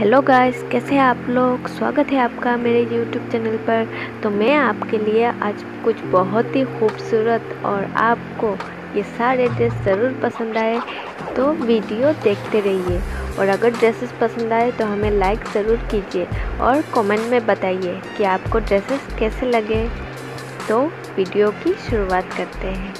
Hello guys कैसे हैं आप लोग? स्वागत है आपका मेरे यूट्यूब चैनल पर। तो मैं आपके लिए आज कुछ बहुत ही खूबसूरत और आपको ये सारे ड्रेस ज़रूर पसंद आए तो वीडियो देखते रहिए। और अगर ड्रेसेस पसंद आए तो हमें लाइक ज़रूर कीजिए और कमेंट में बताइए कि आपको ड्रेसेस कैसे लगे। तो वीडियो की शुरुआत करते हैं।